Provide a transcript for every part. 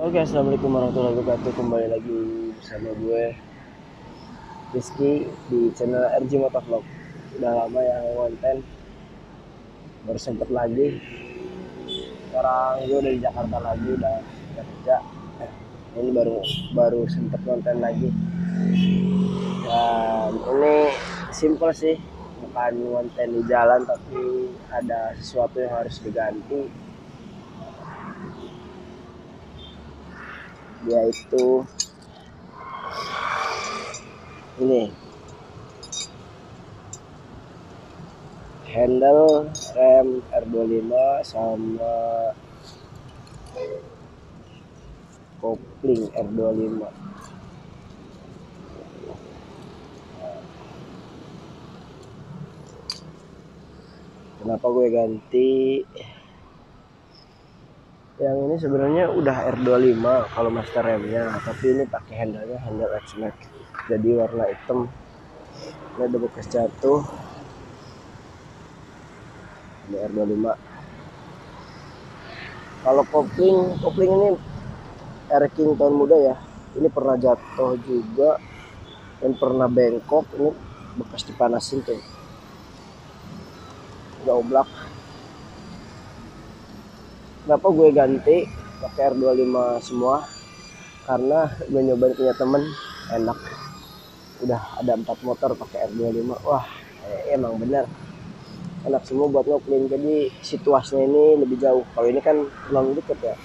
Oke, assalamualaikum warahmatullahi wabarakatuh. Kembali lagi bersama gue Rizky di channel RG Motovlog. Udah lama ya konten, baru sempet lagi. Sekarang gue udah di Jakarta lagi, udah, kerja. Ini baru baru sempet konten lagi. Dan ini simple sih, bukan konten di jalan tapi ada sesuatu yang harus diganti yaitu ini. Handle rem R25 sama kopling R25 kenapa gue ganti yang ini sebenarnya udah R25 kalau master remnya tapi ini pakai handle-nya handle X-Max jadi warna hitam. Ini ada bekas jatuh. Ini R25 kalau kopling kopling ini R King tahun muda ya. Ini pernah jatuh juga dan pernah bengkok. Ini bekas dipanasin tuh. Udah oblak kenapa gue ganti pakai R25 semua? Karena gue nyobain punya temen enak. Udah ada empat motor pakai R25 wah eh, emang bener. Enak semua buat ngopling jadi situasinya ini lebih jauh. Kalau ini kan long deket ya.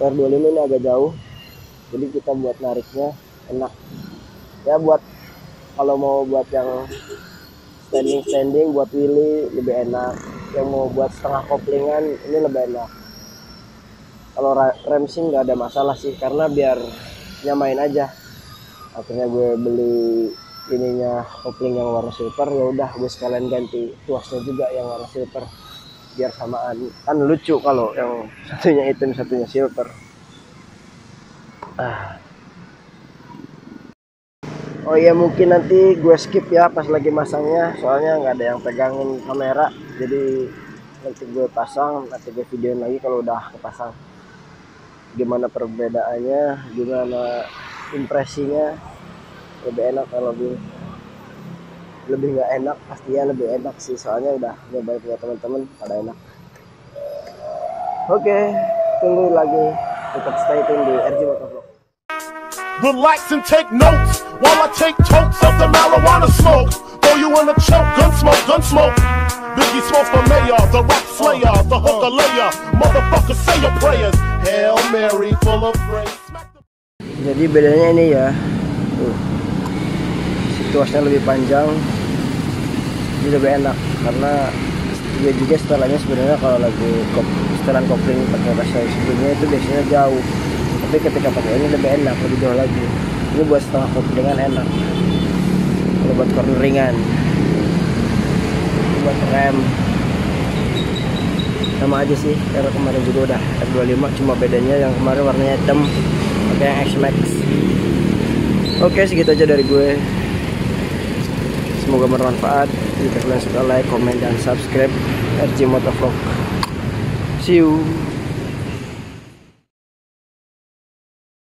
R25 ini agak jauh. Jadi kita buat nariknya enak. Ya buat kalau mau buat yang standing standing buat wheelie lebih enak. Yang mau buat setengah koplingan ini lebih enak kalau rem sih nggak ada masalah sih karena biar nyamain aja. Akhirnya gue beli ininya kopling yang warna silver ya udah gue sekalian ganti tuasnya juga yang warna silver. Biar samaan. Kan lucu kalau yang satunya hitam satunya silver. Ah. oh iya mungkin nanti gue skip ya pas lagi masangnya. Soalnya nggak ada yang pegangin kamera. Jadi nanti gue pasang nanti gue videoin lagi kalau udah kepasang gimana perbedaannya gimana impresinya lebih enak kalau lebih lebih nggak enak pastinya lebih enak sih soalnya udah nyobain punya teman-teman pada enak oke tunggu lagi tetap stay tune di RG Motovlog Relax and take notes while I take totes of the marijuana smoke. Throw you in a choke, gun smoke, gun smoke. Biggie smoke for mayor, the rap slayer, the hooker layer. Motherfucker, say your prayers. Hail Mary, full of grace. The- jadi bedanya ini ya. Tuh. Situasinya lebih panjang. Jadi lebih enak. Karena dia juga setelannya sebenarnya kalau lagi kop, setelan kopling pakai rasa sebelumnya itu biasanya jauh. Tapi ketika pakai ini lebih enak lebih jauh lagi. Ini buat setengah koplingan enak. Kalau buat corneringan Ini buat rem. Sama aja sih karena kemarin juga udah R25 cuma bedanya yang kemarin warnanya hitam pakai yang X-Max. Oke segitu aja dari gue. Semoga bermanfaat. Jika kalian suka like, komen, dan subscribe RG Motovlog see you